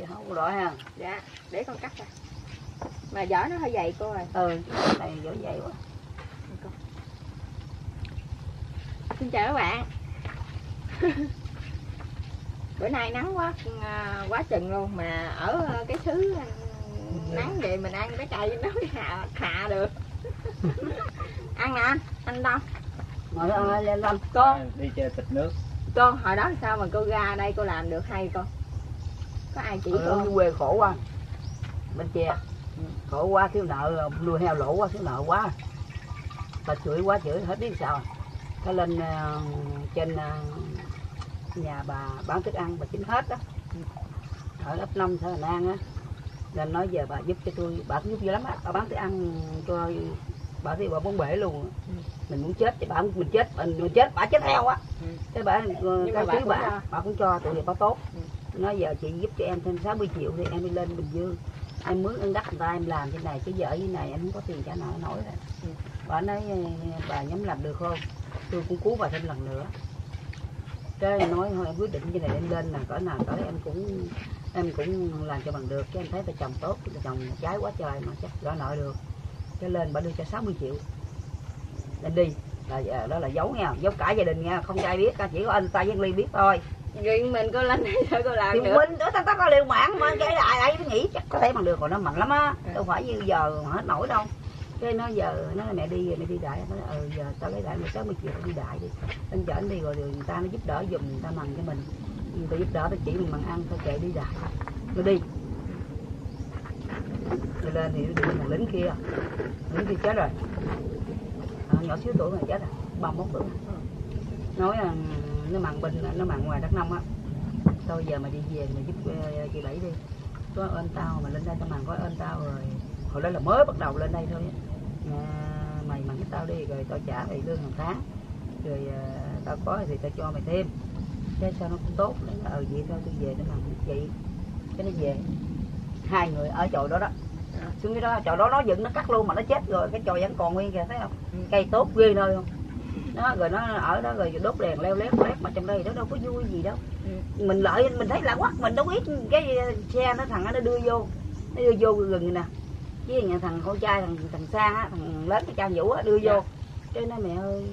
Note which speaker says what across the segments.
Speaker 1: chứ không có đổi ha.
Speaker 2: Dạ để con cắt ra. Mà vỏ nó hơi dày cô ơi.
Speaker 1: Ừ cái này dỗ dày quá.
Speaker 2: Xin chào các bạn. Bữa nay nắng quá à, quá chừng luôn mà ở ờ, cái xứ à, nắng vậy mình ăn cái cây nó mới hạ, hạ được. Ăn nè anh anh đâu
Speaker 1: ngồi lên lên lên
Speaker 2: con.
Speaker 3: đi chơi thịt nước.
Speaker 2: Con hồi đó sao mà cô ra đây cô làm được hay con có ai chỉ
Speaker 1: ở
Speaker 2: con
Speaker 1: quê khổ quá. Bên chè khổ quá thiếu nợ nuôi heo lỗ quá thiếu nợ quá. Ta chửi quá chửi hết biết sao. Cái lên ờ, trên ờ, nhà bà bán thức ăn bà chính hết đó. Ở ấp năm xã Hà An á. Nên nói giờ bà giúp cho tôi bà cũng giúp dữ lắm á. Bà bán thức ăn cho bà thì bà bốn bể luôn.
Speaker 2: Ừ.
Speaker 1: mình muốn chết thì bà mình chết mình, mình chết bà chết theo á.
Speaker 2: Ừ.
Speaker 1: cái bà
Speaker 2: Nhưng
Speaker 1: cái
Speaker 2: bà
Speaker 1: bà bà cũng cho tụi bà tốt.
Speaker 2: Ừ
Speaker 1: nói giờ chị giúp cho em thêm 60 triệu thì em đi lên bình dương. Em mướn ơn đất người ta, em làm cái này cái vợ như này em không có tiền trả nợ nổi rồi. Bà nói bà nhắm làm được không? Tôi cũng cứu bà thêm lần nữa. Cái nói, thôi, em quyết định như này em lên là cỡ nào cỡ em cũng em cũng làm cho bằng được, chứ em thấy bà chồng tốt, bà chồng trái quá trời mà chắc trả nợ được. Cái lên bà đưa cho 60 triệu. Lên đi. Là à, đó là giấu nha, giấu cả gia đình nha, không cho ai biết, chỉ có anh ta với ly biết thôi
Speaker 2: riêng mình cô lên đây thôi cô làm
Speaker 1: thì
Speaker 2: được?
Speaker 1: mình đó ta ta có liều mạng mà cái ai ai nghĩ chắc có thể bằng được rồi nó mạnh lắm á. Đâu phải như giờ mà hết nổi đâu. Cái nó giờ nó mẹ đi mẹ đi đại. Nó nói, ừ giờ tao lấy lại mười sáu mươi triệu tao đi đại đi. Anh chở anh đi rồi, rồi người ta nó giúp đỡ giùm người ta mần cho mình. Người ta giúp đỡ tao chỉ mình bằng ăn tao kệ đi đại. Rồi đi. Rồi lên thì nó đi thằng lính kia. Lính kia chết rồi. À, nhỏ xíu tuổi mà chết rồi. Ba mốt tuổi. Nói là nó mặn bình nó mặn ngoài đất nông á. Thôi giờ mày đi về mày giúp ờ, chị bảy đi. Có ơn tao mà lên đây tao mặn có ơn tao rồi. Hồi đó là mới bắt đầu lên đây thôi à, mày mặn tao đi rồi tao trả mày lương hàng tháng. Rồi ờ, tao có thì tao cho mày thêm. Cái sao nó cũng tốt đấy ờ vậy thôi tôi về tao mặn chị cái nó về. Hai người ở chỗ đó đó. Xuống cái đó chỗ đó nó dựng nó cắt luôn mà nó chết rồi. Cái chòi vẫn còn nguyên kìa thấy không?
Speaker 2: Ừ.
Speaker 1: cây tốt ghê nơi không nó rồi nó ở đó rồi đốt đèn leo lét lét mà trong đây nó đâu có vui gì đâu.
Speaker 2: Ừ.
Speaker 1: mình lợi mình thấy lạ quắc mình đâu biết cái xe nó thằng nó đưa vô nó đưa vô rừng nè. Với nhà thằng con trai thằng thằng sang á thằng lớn cái cha vũ á đưa vô.
Speaker 2: Dạ.
Speaker 1: cái nói mẹ ơi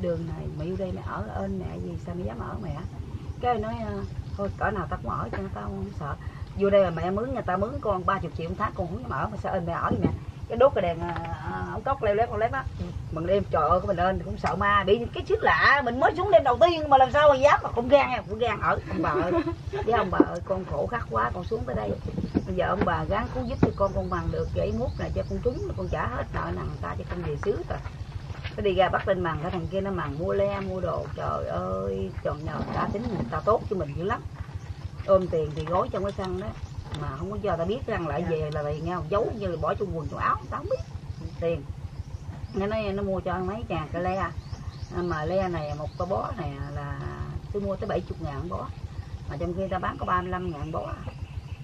Speaker 1: đường này mày vô đây mẹ ở ơn mẹ gì sao mày dám ở mẹ? Cái nói ờ, thôi cỡ nào tao cũng ở cho tao không sợ. Vô đây là mẹ mướn nhà tao mướn con 30 triệu một tháng con không dám ở mà sao ơn mẹ ở vậy mẹ cái đốt cái đèn ờ, ống cốc leo lét con lét á. Bằng đêm trời ơi cái mình lên cũng sợ ma. Bị cái chiếc lạ mình mới xuống đêm đầu tiên mà làm sao mà dám mà cũng gan nha cũng gan. Ở ông bà ơi với ông bà ơi con khổ khắc quá con xuống tới đây. Bây giờ ông bà gắng cứu giúp cho con con bằng được cái mút này cho con trúng con trả hết nợ người ta cho con về xứ rồi. Cái đi ra bắt lên mằng cái thằng kia nó mằng mua le mua đồ. Trời ơi tròn nhờ ta tính người ta tốt cho mình dữ lắm. Ôm tiền thì gói trong cái xăng đó mà không có cho ta biết rằng lại về là tiền nhau giấu như là bỏ trong quần trong áo tao không biết. Tiền. Nó nói nó mua cho mấy chàng cái le. À, mà le này một cái bó này là tôi mua tới 70 ngàn bó. Mà trong khi ta bán có 35 ngàn bó.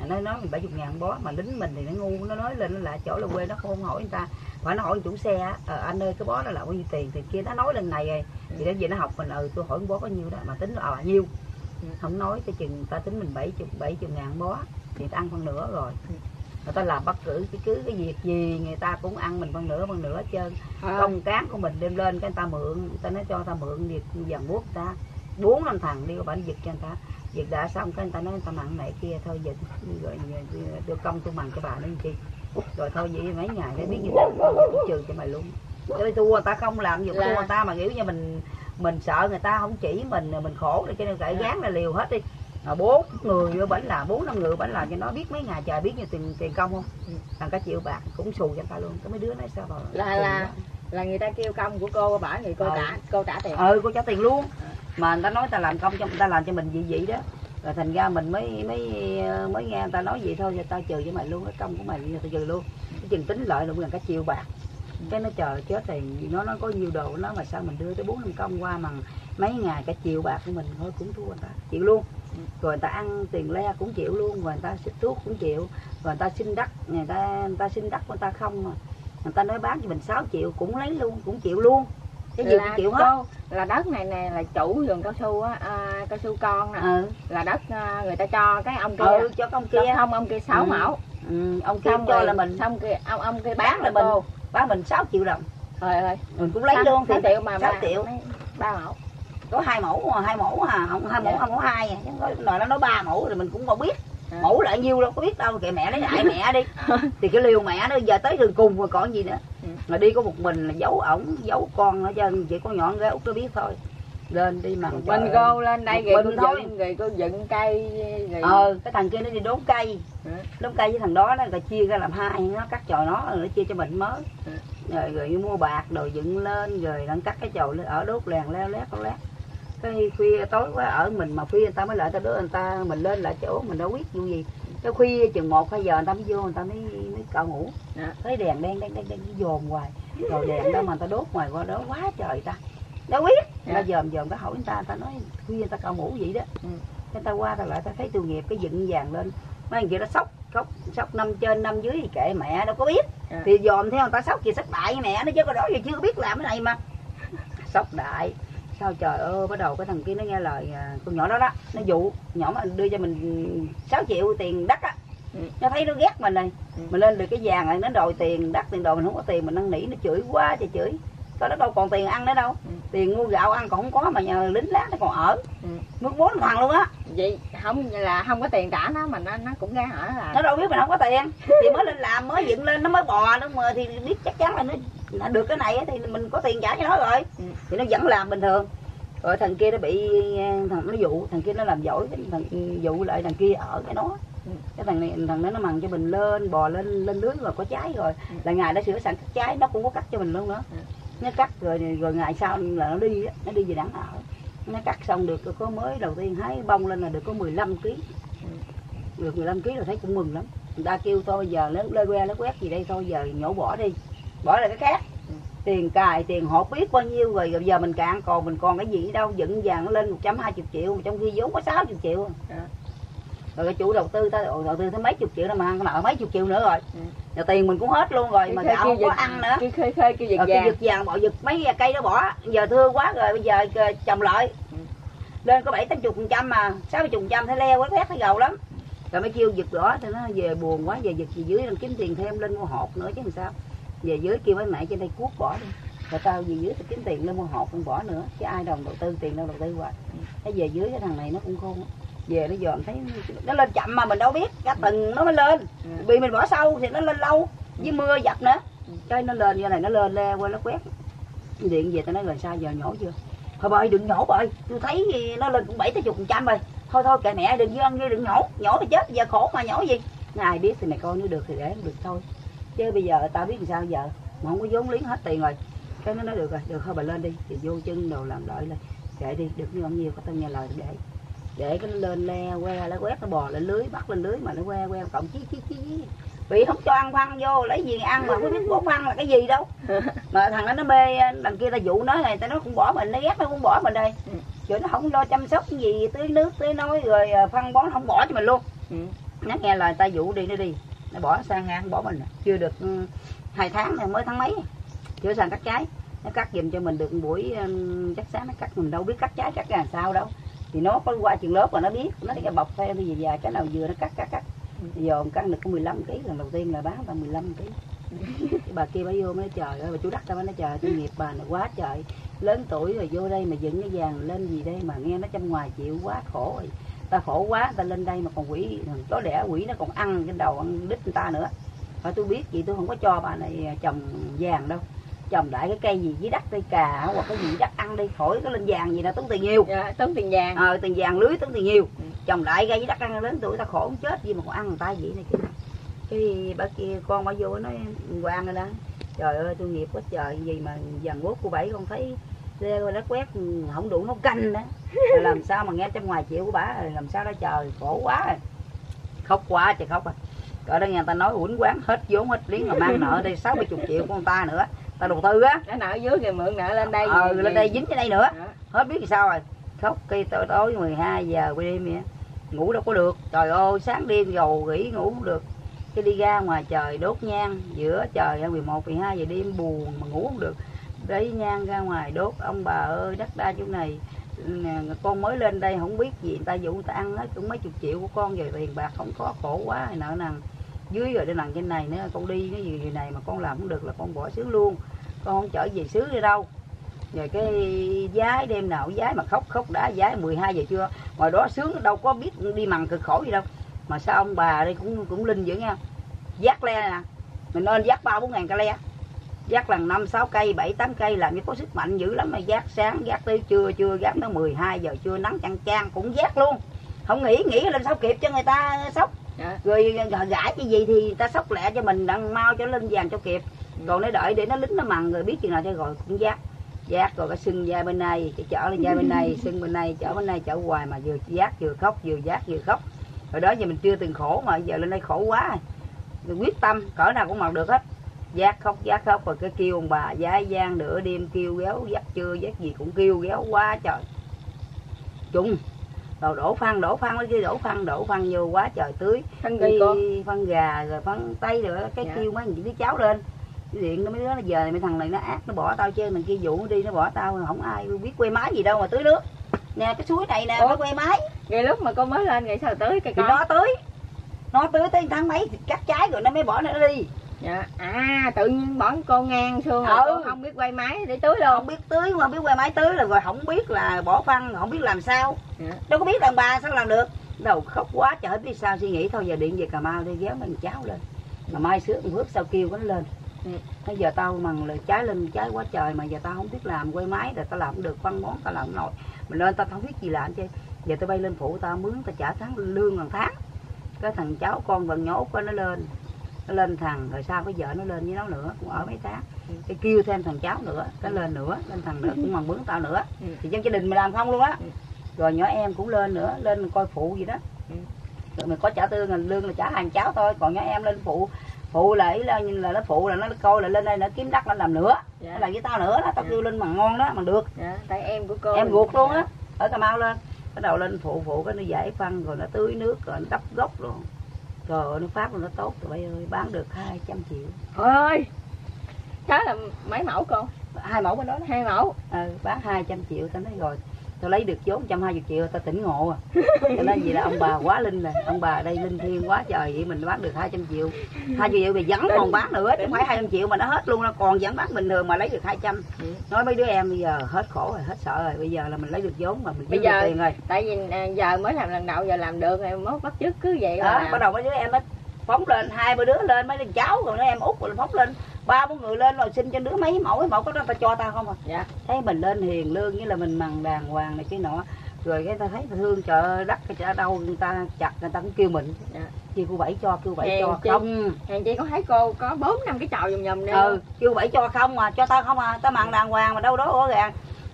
Speaker 1: Nó nói mình 70 ngàn bó mà lính mình thì nó ngu. Nó nói lên nó chỗ là quê nó không hỏi người ta. Phải nó hỏi chủ xe ờ, anh ơi cái bó đó là bao nhiêu tiền? Thì kia nó nói lên này rồi. Thì nó về nó học mình ừ tôi hỏi bó bao nhiêu đó. Mà tính là bao nhiêu? Không nói tới chừng ta tính mình 70 70 ngàn bó thì ta ăn phân nửa rồi. Người ta làm bất cứ cái cứ cái việc gì người ta cũng ăn mình phân nửa phân nửa hết trơn.
Speaker 2: Ờ,
Speaker 1: công cán của mình đem lên cái người ta mượn người ta nói cho người ta mượn việc dàn người ta. Bốn năm thằng đi qua bản giật cho người ta. Giật đã xong cái người ta nói người ta mặn này kia thôi giật rồi đưa công tôi mặn cho bà nó chi. Rồi thôi vậy mấy ngày để biết như thế trừ cho mày luôn. Cái thua người ta không làm gì
Speaker 2: Là-
Speaker 1: người ta mà kiểu như mình mình sợ người ta không chỉ mình mình khổ thì cho nên phải
Speaker 2: Dạ.
Speaker 1: gán là liều hết đi mà bốn người bển làm bốn năm người bển làm cho nó biết mấy ngày trời biết như tiền tiền công không?
Speaker 2: Ừ.
Speaker 1: thằng cả triệu bạc cũng xù cho ta luôn cái mấy đứa nói sao mà
Speaker 2: là là là người ta kêu công của cô bả người cô
Speaker 1: Ờ.
Speaker 2: trả cô trả tiền.
Speaker 1: Ừ cô trả tiền luôn. Mà người ta nói ta làm công cho người ta làm cho mình vậy vậy đó. Rồi thành ra mình mới mới mới nghe người ta nói vậy thôi giờ tao trừ cho mày luôn cái công của mày tao trừ luôn. Cái chừng tính lợi là gần cả triệu bạc. Cái nó chờ chết thì nó nó có nhiều đồ nó mà sao mình đưa tới bốn năm công qua mà mấy ngày cả triệu bạc của mình thôi cũng thua người ta chịu luôn rồi người ta ăn tiền le cũng chịu luôn rồi người ta xịt thuốc cũng chịu rồi người ta xin đất người ta người ta xin đất người ta không. Người ta nói bán cho mình 6 triệu cũng lấy luôn cũng chịu luôn. Cái gì
Speaker 2: là
Speaker 1: cũng chịu hết.
Speaker 2: là đất này nè là chủ vườn cao su á à, cao su con nè.
Speaker 1: Ừ.
Speaker 2: là đất à, người ta cho cái ông kia.
Speaker 1: Ừ cho công
Speaker 2: kia
Speaker 1: kia.
Speaker 2: Không ông kia 6
Speaker 1: Ừ.
Speaker 2: mẫu.
Speaker 1: Ừ, ông kia
Speaker 2: xong
Speaker 1: cho
Speaker 2: rồi
Speaker 1: là mình.
Speaker 2: xong kia ông ông kia
Speaker 1: bán
Speaker 2: bán
Speaker 1: là mình.
Speaker 2: cô.
Speaker 1: Bán mình 6 triệu đồng.
Speaker 2: Trời ơi
Speaker 1: mình cũng lấy
Speaker 2: Sáu-
Speaker 1: luôn thì
Speaker 2: sáu triệu mà
Speaker 1: sáu
Speaker 2: ba-
Speaker 1: triệu.
Speaker 2: mấy- ba mẫu
Speaker 1: có hai mẫu à, hai mẫu à không hai mẫu
Speaker 2: Dạ.
Speaker 1: hai mẫu hai à. chứ nói nói nó nói ba mẫu rồi mình cũng không biết
Speaker 2: Dạ.
Speaker 1: mẫu là nhiêu đâu có biết đâu kệ mẹ lấy ngại mẹ đi thì cái liều mẹ nó giờ tới đường cùng rồi còn gì nữa
Speaker 2: Ừ.
Speaker 1: mà đi có một mình là giấu ổng giấu con ở chân chỉ con nhỏ gái út nó biết thôi lên đi mằng
Speaker 2: mình cô lên đây rồi cô
Speaker 1: mình thôi.
Speaker 2: dựng rồi cô dựng cây rồi
Speaker 1: ờ cái thằng kia nó đi đốn cây
Speaker 2: Ừ.
Speaker 1: đốn cây với thằng đó nó rồi chia ra làm hai nó cắt chồi nó rồi nó chia cho mình mới
Speaker 2: Ừ.
Speaker 1: rồi rồi mua bạc rồi dựng lên rồi nó cắt cái chồi ở đốt lèn leo lét lét cái khuya tối quá ở mình mà khuya người ta mới lại ta đứa người ta mình lên lại chỗ mình đâu biết vụ gì. Cái khuya chừng một hai giờ người ta mới vô người ta mới mới cạo ngủ.
Speaker 2: Dạ.
Speaker 1: thấy đèn đen đen đen đen dồn hoài. Rồi đèn đó mà người ta đốt ngoài qua đó quá trời ta. Đâu biết. Ta dòm dòm cái hỏi người ta người ta nói khuya người ta cạo ngủ vậy đó.
Speaker 2: Ừ.
Speaker 1: cái ta qua ta lại ta thấy tội nghiệp cái dựng vàng lên. Mấy anh kia nó sốc sốc sốc năm trên năm dưới thì kệ mẹ đâu có biết.
Speaker 2: Dạ.
Speaker 1: thì dòm theo người ta sốc gì sốc đại với mẹ nó chứ có đó giờ chưa biết làm cái này mà. Sốc đại sao trời ơi bắt đầu cái thằng kia nó nghe lời à, con nhỏ đó đó nó dụ nhỏ mà đưa cho mình 6 triệu tiền đất á
Speaker 2: Ừ.
Speaker 1: nó thấy nó ghét mình này
Speaker 2: Ừ.
Speaker 1: mình lên được cái vàng này nó đòi tiền đất tiền đồ mình không có tiền mình năn nỉ nó chửi quá trời chửi có nó đâu còn tiền ăn nữa đâu
Speaker 2: Ừ.
Speaker 1: tiền mua gạo ăn còn không có mà nhờ lính lát nó còn ở
Speaker 2: Ừ.
Speaker 1: mướn bốn thằng luôn á
Speaker 2: vậy không là không có tiền trả nó mà nó nó cũng ra ở là
Speaker 1: nó đâu biết mình không có tiền thì mới lên làm mới dựng lên nó mới bò nó mà thì biết chắc chắn là nó, nó được cái này thì mình có tiền trả cho nó rồi
Speaker 2: Ừ.
Speaker 1: thì nó vẫn làm bình thường rồi thằng kia nó bị thằng nó dụ thằng kia nó làm giỏi cái thằng dụ lại thằng kia ở cái nó
Speaker 2: Ừ.
Speaker 1: cái thằng này thằng đó nó mằng cho mình lên bò lên lên lưới rồi có trái rồi
Speaker 2: Ừ.
Speaker 1: là ngày nó sửa sẵn cắt trái nó cũng có cắt cho mình luôn nữa
Speaker 2: Ừ.
Speaker 1: nó cắt rồi rồi ngày sau là nó đi nó đi về đắng ở nó cắt xong được có mới đầu tiên hái bông lên là được có 15 kg được 15 kg là thấy cũng mừng lắm người ta kêu thôi giờ nó lê que nó quét gì đây thôi giờ nhổ bỏ đi bỏ là cái khác
Speaker 2: Ừ.
Speaker 1: tiền cài tiền hộp biết bao nhiêu rồi, giờ mình cạn còn mình còn cái gì đâu. Dựng vàng lên 120 triệu trong khi vốn có 60 triệu.
Speaker 2: Dạ.
Speaker 1: rồi cái chủ đầu tư ta đầu tư tới mấy chục triệu nó mà ăn nợ mấy chục triệu nữa rồi.
Speaker 2: Ừ.
Speaker 1: rồi tiền mình cũng hết luôn rồi mà gạo không có ăn nữa.
Speaker 2: cái khơi khơi
Speaker 1: rồi
Speaker 2: vàng.
Speaker 1: cái giật vàng bỏ giật mấy cây đó bỏ. Giờ thưa quá rồi bây giờ ờ, trồng lợi.
Speaker 2: Ừ.
Speaker 1: lên có bảy tám chục phần trăm mà sáu chục phần trăm thấy leo quá thét thấy gầu lắm. Rồi mới kêu giật đỏ thì nó về buồn quá giờ giật gì dưới đang kiếm tiền thêm lên mua hộp nữa chứ làm sao về dưới kêu mấy mẹ trên đây cuốc bỏ đi. Rồi tao về dưới tao kiếm tiền lên mua hộp không bỏ nữa. Chứ ai đồng đầu tư tiền đâu đầu tư hoài. Cái về dưới cái thằng này nó cũng khôn. Về nó dòm thấy nó lên chậm mà mình đâu biết. Cái từng nó mới lên.
Speaker 2: Ừ.
Speaker 1: vì mình bỏ sâu thì nó lên lâu với mưa dập nữa.
Speaker 2: Ừ.
Speaker 1: cái nó lên như này nó lên le qua nó quét. Điện về tao nói rồi sao giờ nhổ chưa? Thôi bơi đừng nhổ bơi tôi thấy nó lên cũng bảy tới chục phần trăm rồi. Thôi thôi kệ mẹ đừng ăn như đừng nhổ. Nhổ thì chết giờ khổ mà nhổ gì? Ai biết thì mày coi nếu được thì để không được thôi chứ bây giờ tao biết làm sao giờ. Mà không có vốn liếng hết tiền rồi. Cái nó nói được rồi được thôi bà lên đi thì vô chân đồ làm lợi lên. Kệ đi được như bao nhiêu có tao nghe lời để. Để cái nó lên le que nó quét nó bò lên lưới bắt lên lưới mà nó que que cộng chí chí chí. Bị không cho ăn phân vô lấy gì ăn mà không biết bỏ phân là cái gì đâu. Mà thằng đó nó mê đằng kia ta dụ nó này ta nó cũng bỏ mình nó ghét nó cũng bỏ mình đây
Speaker 2: Ừ.
Speaker 1: rồi nó không lo chăm sóc gì tưới nước tưới nói rồi à, phân bón không bỏ cho mình luôn.
Speaker 2: Ừ.
Speaker 1: nó nghe lời ta dụ đi nó đi nó bỏ sang ngang bỏ mình. Chưa được ừ, hai tháng này mới tháng mấy. Chưa sang cắt trái. Nó cắt giùm cho mình được một buổi ừ, chắc sáng nó cắt. Mình đâu biết cắt trái cắt ra làm sao đâu. Thì nó có qua trường lớp mà nó biết. Nó cái bọc theo thì về cái nào vừa nó cắt cắt cắt. Giờ cắt được có 15 kg lần đầu tiên là bán tao 15 kg bà kia bà vô mới trời ơi bà chủ đất tao mới nói trời tôi nghiệp bà này quá trời. Lớn tuổi rồi vô đây mà dựng cái vàng lên gì đây mà nghe nó trong ngoài chịu quá khổ rồi ta khổ quá ta lên đây mà còn quỷ có đẻ quỷ nó còn ăn trên đầu ăn đít người ta nữa. Thôi tôi biết gì tôi không có cho bà này trồng vàng đâu. Trồng lại cái cây gì dưới đất cây cà hoặc cái gì đất ăn đi khỏi có lên vàng gì đâu tốn tiền nhiều.
Speaker 2: Dạ, tốn tiền vàng.
Speaker 1: Ờ tiền vàng lưới tốn tiền nhiều.
Speaker 2: Ừ.
Speaker 1: trồng lại cây dưới đất ăn lớn tuổi ta khổ không chết gì mà còn ăn người ta vậy này kia. Cái bà kia con bà vô nói quan rồi đó. Trời ơi tôi nghiệp quá trời gì mà dần quốc cô bảy con thấy leo đất quét không đủ nấu canh nữa rồi làm sao mà nghe trong ngoài chịu của bà? Rồi làm sao đó trời khổ quá rồi. Khóc quá trời khóc à ở đây người ta nói uổng quán hết vốn hết liếng mà mang nợ đây sáu mươi chục triệu của người ta nữa. Ta đầu tư á.
Speaker 2: Nó nợ dưới rồi mượn nợ lên đây
Speaker 1: ờ
Speaker 2: gì-
Speaker 1: lên đây dính cái đây nữa.
Speaker 2: Đó.
Speaker 1: hết biết sao rồi. Khóc khi tối tối 12 giờ quay đêm vậy. Ngủ đâu có được. Trời ơi sáng đêm dầu nghỉ ngủ không được. Cái đi ra ngoài trời đốt nhang giữa trời 11 12 giờ đêm buồn mà ngủ không được lấy nhang ra ngoài đốt. Ông bà ơi đất đai chỗ này. Con mới lên đây không biết gì, người ta dụ người ta ăn hết, cũng mấy chục triệu của con về tiền bạc không có, khổ quá hay nợ nần dưới rồi đây nằm trên này nữa, con đi, cái gì này mà con làm không được là con bỏ xứ luôn. Con không chở về xứ đi đâu. Rồi cái giái đêm nào, giái mà khóc khóc đã, giái 12 giờ trưa. Ngoài đó sướng, đâu có biết đi mằng cực khổ gì đâu. Mà sao ông bà đây cũng cũng linh dữ nha. Dắt le nè. Mình nên dắt ba bốn ngàn ca le dắt lần năm sáu cây bảy tám cây làm cho có sức mạnh dữ lắm mà dắt sáng dắt tới trưa trưa dắt tới 12 giờ trưa nắng chăng chang cũng dắt luôn. Không nghĩ nghĩ lên sao kịp cho người ta sốc
Speaker 2: Dạ.
Speaker 1: rồi gãi cái gì thì ta sốc lẹ cho mình đặng mau cho lên vàng cho kịp. Còn nó đợi để nó lính nó mằn rồi biết chừng nào cho rồi cũng giác. Giác rồi cái sưng da bên này cái chở lên da bên này sưng bên này chở bên này chở hoài mà vừa giác vừa khóc vừa giác vừa khóc. Rồi đó giờ mình chưa từng khổ mà giờ lên đây khổ quá. Rồi quyết tâm cỡ nào cũng mặc được hết giác khóc giác khóc rồi cái kêu ông bà giái gian nửa đêm kêu ghéo dắt chưa dắt gì cũng kêu ghéo quá trời. Chung rồi đổ phân đổ phân cái kia đổ phân đổ phân vô quá trời tưới. Cái
Speaker 2: gì con.
Speaker 1: phân gà rồi phân tay rồi cái
Speaker 2: Dạ.
Speaker 1: kêu mấy đứa cháu lên. Cái điện nó mấy đứa nó giờ mấy thằng này nó ác nó bỏ tao chơi mình kia dụ nó đi nó bỏ tao không ai biết quay máy gì đâu mà tưới nước. Nè cái suối này nè
Speaker 2: Ủa?
Speaker 1: nó quay máy.
Speaker 2: Ngày lúc mà con mới lên ngày sao cây
Speaker 1: thì
Speaker 2: con.
Speaker 1: nó tưới. Nó tưới tới tháng mấy thì cắt trái rồi nó mới bỏ nó đi
Speaker 2: dạ. à tự nhiên bỏ con ngang xương
Speaker 1: Ừ.
Speaker 2: con không biết quay máy để tưới luôn.
Speaker 1: Không biết tưới không biết quay máy tưới là rồi không biết là bỏ phân không biết làm sao.
Speaker 2: Dạ.
Speaker 1: đâu có biết đàn bà sao làm được. Đầu khóc quá trời hết biết sao suy nghĩ thôi giờ điện về cà mau đi ghé mình cháu lên. Mà mai sữa một phước sau kêu nó lên. Bây giờ tao mằng là trái lên trái quá trời mà giờ tao không biết làm quay máy rồi tao làm không được phân món tao làm không nổi. Mình lên tao không biết gì làm chứ. Giờ tao bay lên phụ tao mướn tao trả tháng lương hàng tháng. Cái thằng cháu con vẫn nhốt có nó lên nó lên thằng rồi sao cái vợ nó lên với nó nữa cũng ở mấy tháng
Speaker 2: Ừ.
Speaker 1: cái kêu thêm thằng cháu nữa cái lên nữa lên thằng nữa cũng mằng mướn tao nữa
Speaker 2: Ừ.
Speaker 1: thì trong gia đình mày làm không luôn á
Speaker 2: Ừ.
Speaker 1: rồi nhỏ em cũng lên nữa lên coi phụ gì đó rồi mình có trả tư ngàn lương là trả hàng cháu thôi còn nhỏ em lên phụ phụ là ý là, là nó phụ là nó coi là lên đây nó kiếm đất nó làm nữa
Speaker 2: dạ.
Speaker 1: nó làm với tao nữa đó tao
Speaker 2: Dạ.
Speaker 1: kêu lên mà ngon đó mà được
Speaker 2: dạ. tại em của cô
Speaker 1: em ruột luôn á ở cà mau lên bắt đầu lên phụ phụ cái nó giải phân rồi nó tưới nước rồi nó đắp gốc rồi trời ơi nó phát rồi nó tốt rồi bây ơi bán được 200 triệu.
Speaker 2: Ơi đó là mấy mẫu con?
Speaker 1: Hai mẫu bên đó đó.
Speaker 2: Hai mẫu.
Speaker 1: Ừ, bán 200 triệu tao nói rồi tao lấy được vốn 120 triệu tao tỉnh ngộ à. Tao nói gì là ông bà quá linh rồi ông bà đây linh thiêng quá trời vậy mình bán được 200 triệu. 200 triệu thì vẫn còn bán nữa chứ không phải 200 triệu mà nó hết luôn nó còn vẫn bán bình thường mà lấy được 200
Speaker 2: Ừ.
Speaker 1: nói mấy đứa em bây giờ hết khổ rồi hết sợ rồi bây giờ là mình lấy được vốn mà mình
Speaker 2: Bây giờ-
Speaker 1: tiền rồi.
Speaker 2: tại vì à, giờ mới làm lần đầu giờ làm được rồi mốt bắt chước cứ vậy
Speaker 1: đó
Speaker 2: mà
Speaker 1: bắt đầu mấy đứa em nó phóng lên hai ba đứa lên mấy đứa cháu rồi nó em út rồi phóng lên ba bốn người lên rồi xin cho đứa mấy mẫu mẫu có đó tao cho tao không à?
Speaker 2: Dạ.
Speaker 1: Thấy mình lên hiền lương như là mình mằng đàng hoàng này cái nọ. Rồi cái ta thấy ta thương chợ đất cái chợ đâu người ta chặt người ta cũng kêu mình.
Speaker 2: Dạ.
Speaker 1: kêu cô bảy cho kêu bảy
Speaker 2: Hèn
Speaker 1: cho
Speaker 2: chi.
Speaker 1: không?
Speaker 2: Hèn chị có thấy cô có bốn năm cái chòi dùm dùm đây
Speaker 1: ừ kêu bảy cho không mà cho tao không à tao mằng đàng hoàng mà đâu đó rõ ràng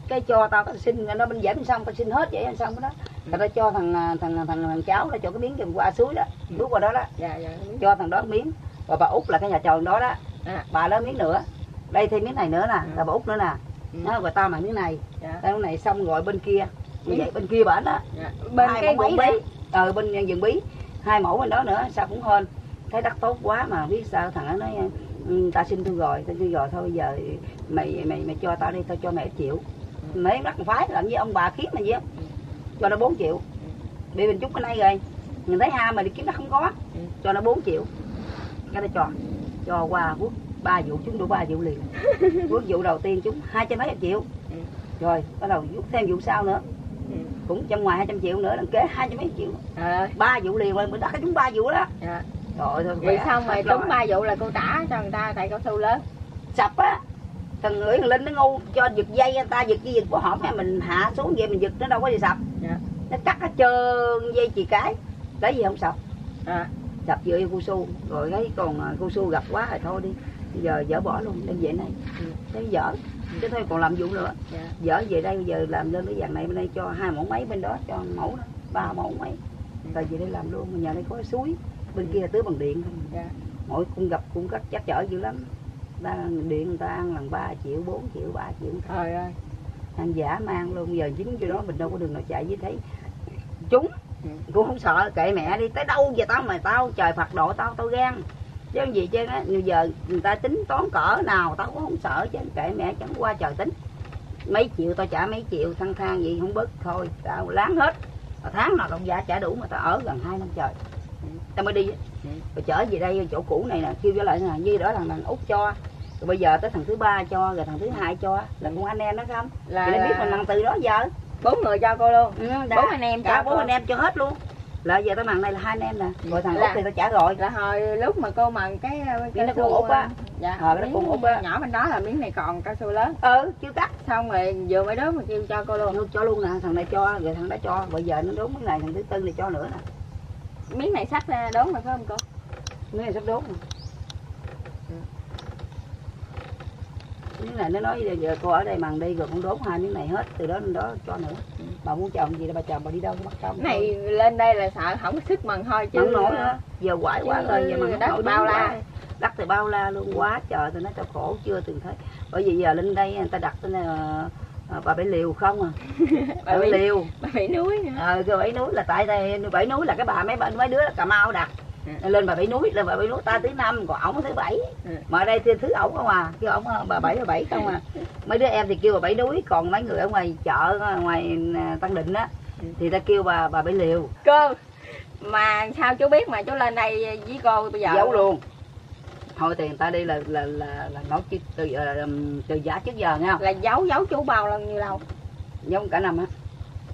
Speaker 1: cái cho tao tao xin nó bên giảm xong tao xin hết vậy anh xong đó. Tao đã cho thằng à, thằng thằng thằng cháu nó cho cái miếng kìa qua suối đó bước qua đó đó.
Speaker 2: Dạ dạ.
Speaker 1: Cho thằng đó miếng. Rồi bà út là cái nhà chồng đó đó
Speaker 2: À.
Speaker 1: bà đó miếng nữa. Đây thêm miếng này nữa nè
Speaker 2: Ừ.
Speaker 1: là bà út nữa nè.
Speaker 2: Ừ.
Speaker 1: đó, rồi tao mà miếng này.
Speaker 2: Dạ.
Speaker 1: Tao miếng này xong rồi bên kia. Như vậy bên kia bển đó.
Speaker 2: Dạ. bên
Speaker 1: hai
Speaker 2: cái
Speaker 1: mẫu
Speaker 2: bí.
Speaker 1: đấy. Ờ bên rừng bí. Hai mẫu bên đó nữa sao cũng hên. Thấy đất tốt quá mà biết sao thằng nó nói ừ, ta xin tôi rồi ta xin rồi thôi bây giờ mày mày mày cho tao đi tao cho mẹ một triệu. Mấy đất phái làm như ông bà khiết mà gì á. Cho nó 4 triệu. Bị mình chút cái nay rồi. Mình thấy ha mà đi kiếm đất không có.
Speaker 2: Ừ.
Speaker 1: cho nó 4 triệu. Cái nó cho cho qua quốc ba vụ chúng đủ ba vụ liền quốc vụ đầu tiên chúng hai trăm mấy triệu
Speaker 2: Ừ.
Speaker 1: rồi bắt đầu rút thêm vụ sau nữa
Speaker 2: Ừ.
Speaker 1: cũng trong ngoài 200 triệu nữa đằng kế hai trăm mấy triệu ba vụ liền rồi bữa đó chúng ba vụ đó
Speaker 2: dạ.
Speaker 1: rồi thôi
Speaker 2: vậy xong rồi
Speaker 1: rồi.
Speaker 2: ba vụ là cô trả cho người ta tại cao su lớn
Speaker 1: sập á thằng người thằng linh nó ngu cho giật dây người ta giật cái giật của hỏng mình hạ xuống vậy mình giật nó đâu có gì sập
Speaker 2: Dạ.
Speaker 1: nó cắt hết trơn dây chì cái lấy gì không sập
Speaker 2: à.
Speaker 1: Dựa vô cu su. Rồi thấy còn à, cu su gặp quá rồi thôi đi. Bây giờ dỡ bỏ luôn đem về này
Speaker 2: Ừ.
Speaker 1: thấy dở chứ thôi còn làm vụ nữa.
Speaker 2: Dạ.
Speaker 1: dở về đây bây giờ làm lên cái dạng này bên đây cho hai mẫu mấy bên đó cho mẫu đó ba mẫu mấy rồi về đây làm luôn mà nhà đây có suối bên kia là tưới bằng điện. Không
Speaker 2: dạ.
Speaker 1: mỗi cung gặp cung cắt chắc chở dữ lắm. Ta điện người ta ăn lần 3 triệu 4 triệu 3 triệu.
Speaker 2: Trời ơi.
Speaker 1: Ăn giả mang luôn giờ chính cho đó mình đâu có đường nào chạy với thấy chúng Cũng không sợ kệ mẹ đi. Tới đâu giờ tao mà tao trời phật độ tao tao gan. Chứ gì chứ á giờ người ta tính toán cỡ nào tao cũng không sợ chứ. Kệ mẹ chẳng qua trời tính. Mấy triệu tao trả mấy triệu thăng thang gì không bớt thôi. Tao láng hết. Mà tháng nào đồng giá trả đủ mà tao ở gần hai năm trời. Tao mới đi á. rồi trở về đây chỗ cũ này nè kêu trở lại là như đó là thằng út cho. Rồi bây giờ tới thằng thứ ba cho rồi thằng thứ hai cho. Là con anh em đó không?
Speaker 2: Là,
Speaker 1: thì nó biết mình bằng từ đó giờ
Speaker 2: bốn người cho cô luôn.
Speaker 1: Ừ,
Speaker 2: bốn anh em cho
Speaker 1: bốn anh em cho hết luôn. Là giờ tao mằng này là hai anh em nè. Rồi thằng
Speaker 2: Là-
Speaker 1: út thì tao trả rồi.
Speaker 2: Là hồi lúc mà cô mần cái cái
Speaker 1: Miếng nó con
Speaker 2: su,
Speaker 1: út á.
Speaker 2: dạ
Speaker 1: Ờ, cái đó con út á.
Speaker 2: nhỏ bên đó là miếng này còn cao su lớn.
Speaker 1: Ừ chưa cắt.
Speaker 2: Xong rồi vừa mấy đứa mà kêu cho cô luôn.
Speaker 1: Nó cho luôn nè thằng này cho rồi thằng đó cho. Bây giờ nó đốn cái này thằng thứ tư này cho nữa nè.
Speaker 2: Miếng này sắp ra đốn rồi phải không cô?
Speaker 1: Cái này sắp đốn nè miếng này nó nói giờ cô ở đây mằng đi rồi con đốn hai miếng này hết từ đó đến đó cho nữa. Bà muốn chồng gì đâu bà chồng bà đi đâu bắt chồng
Speaker 2: cái này lên đây là sợ không có sức mần thôi chứ.
Speaker 1: Chứ nổi nữa. Giờ quải quá rồi giờ mà
Speaker 2: đất bao la.
Speaker 1: đất thì bao la luôn quá trời tôi nói tao khổ chưa từng thấy. Bởi vì giờ lên đây người ta đặt tên là ờ, bà bảy liều không à?
Speaker 2: Bà
Speaker 1: bảy liều.
Speaker 2: Bà bị núi nữa.
Speaker 1: Ờ cái bảy núi là tại đây bảy núi là cái bà mấy mấy đứa cà mau đặt
Speaker 2: Ừ.
Speaker 1: lên bà bảy núi lên bà bảy núi ta thứ năm còn ổng thứ bảy.
Speaker 2: Ừ.
Speaker 1: mà ở đây thì thứ ổng không à kêu ổng bà bảy bà bảy không à. Mấy đứa em thì kêu bà bảy núi còn mấy người ở ngoài chợ ở ngoài à, tân định á
Speaker 2: Ừ.
Speaker 1: thì ta kêu bà bà bảy liều.
Speaker 2: Cô mà sao chú biết mà chú lên đây với cô bây giờ?
Speaker 1: Giấu luôn. Thôi người ta đi là là là, là nói chứ từ ờ, từ giá trước giờ nghe không
Speaker 2: là giấu giấu chú bao lần như lâu?
Speaker 1: Giống cả năm á.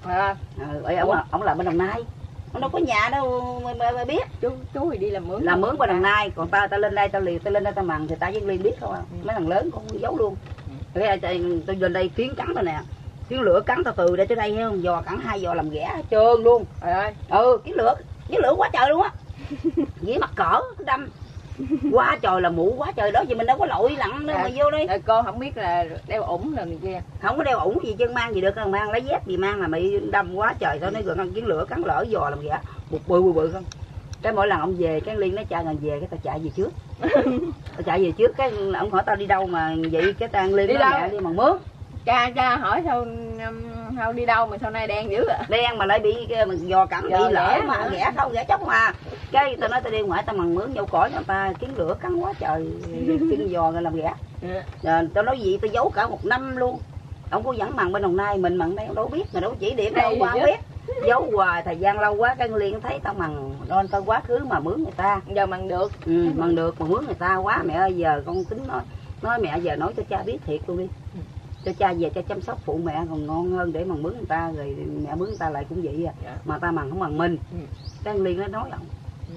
Speaker 2: À,
Speaker 1: ừ, ấy ông ông làm bên đồng nai ông đâu có nhà đâu mà, mà, mà biết.
Speaker 2: Chú chú thì đi làm mướn.
Speaker 1: Làm mướn bên đồng nai còn ta ta lên đây tao liền tao lên đây tao mặn thì ta với liên biết không à
Speaker 2: Ừ.
Speaker 1: mấy thằng lớn cũng giấu luôn. Cái tôi, lên đây kiến cắn tao nè. Kiến lửa cắn tao từ đây tới đây không? Giò cắn hai giò làm ghẻ trơn luôn.
Speaker 2: Trời ơi.
Speaker 1: Ừ kiến lửa kiến lửa quá trời luôn á. Với mặt cỡ đâm quá trời là mũ quá trời đó vì mình đâu có lội lặn đâu mà vô đây
Speaker 2: Rồi cô không biết là đeo ủng rồi này kia.
Speaker 1: Không có đeo ủng gì chân mang gì được đâu mang lấy dép gì mang là bị đâm quá trời. Thôi nó gần ăn kiến lửa cắn lỡ giò làm ghẻ bụt bự bự bự không? Cái mỗi lần ông về cái liên nó chạy gần về cái tao chạy về trước. Tao chạy về trước cái ông hỏi tao đi đâu mà vậy? Cái tao liên
Speaker 2: Đi
Speaker 1: nó mẹ đi bằng mướn
Speaker 2: cha cha hỏi sao um, sao đi đâu mà sau này đen dữ à?
Speaker 1: Đen mà lại bị mà giò cắn bị lỡ mà ghẻ không ghẻ chóc mà. Cái tao nói tao đi ngoài tao bằng mướn nhậu cỏ cho người ta kiến lửa cắn quá trời. Kiến giò rồi làm ghẻ Rồi, tao nói gì tao giấu cả một năm luôn. Ông có dẫn mặn bên đồng nai mình mặn đây đâu biết người đâu chỉ điểm đâu qua không biết. Giấu hoài thời gian lâu quá cái liên thấy tao mặn nên tao quá khứ mà mướn người ta.
Speaker 2: Giờ mần được.
Speaker 1: Ừ, mặn được mà mướn người ta quá mẹ ơi giờ con tính nói nói mẹ giờ nói cho cha biết thiệt luôn đi.
Speaker 2: Ừ.
Speaker 1: cho cha về cho chăm sóc phụ mẹ còn ngon hơn để mà mướn người ta rồi mẹ mướn người ta lại cũng vậy à
Speaker 2: Dạ.
Speaker 1: mà ta mặn không bằng mình
Speaker 2: Ừ.
Speaker 1: cái liên nó nói ổng
Speaker 2: Ừ.